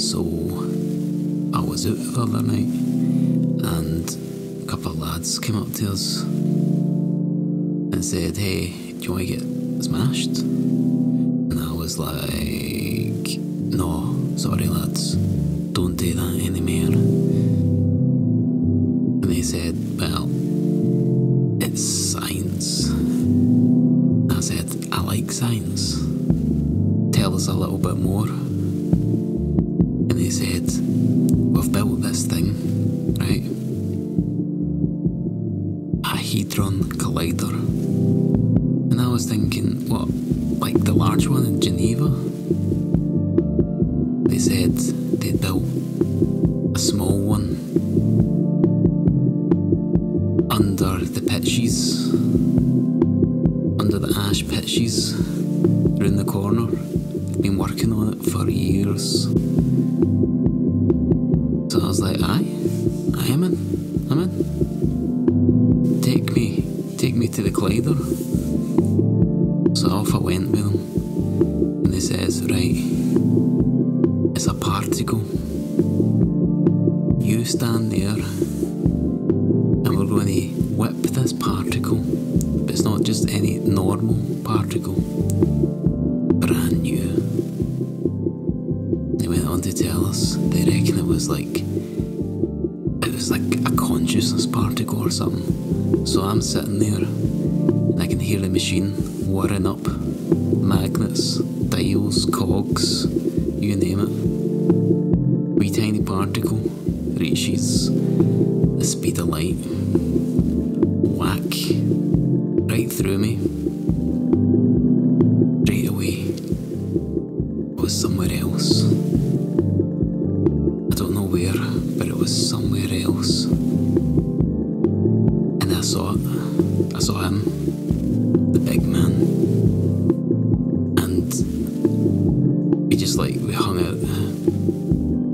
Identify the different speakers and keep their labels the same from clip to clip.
Speaker 1: So I was out the other night and a couple of lads came up to us and said, Hey, do you want to get smashed? And I was like, No, sorry lads, don't do that anymore. And they said, Well, it's science. I said, I like science. Tell us a little bit more. They said, We've built this thing, right? A Hadron Collider. And I was thinking, what, like the large one in Geneva? They said they built a small one under the pitches, under the ash pitches, round the been working on it for years. So I was like, aye, I am in, I'm in. Take me, take me to the Collider. So off I went with them. And they says, right, it's a particle. You stand there and we're going to whip this particle. But it's not just any normal particle. To tell us they reckon it was like it was like a consciousness particle or something. So I'm sitting there and I can hear the machine whirring up magnets, dials, cogs, you name it. Wee tiny particle reaches the speed of light. Whack right through me. I saw. I saw him, the big man. And we just like, we hung out,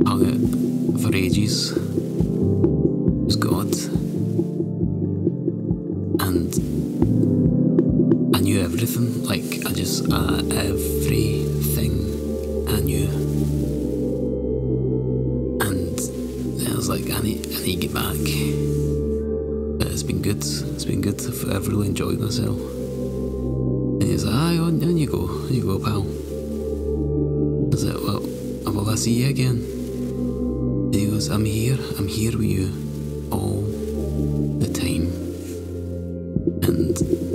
Speaker 1: hung out for ages. It was God. And I knew everything. Like, I just, uh, everything I knew. And I was like, I need, I need to get back been good. It's been good. I've really enjoyed myself. And he's like, aye, on, on you go, on you go, pal. I said, like, well, will I see you again? And he goes, I'm here, I'm here with you all the time. And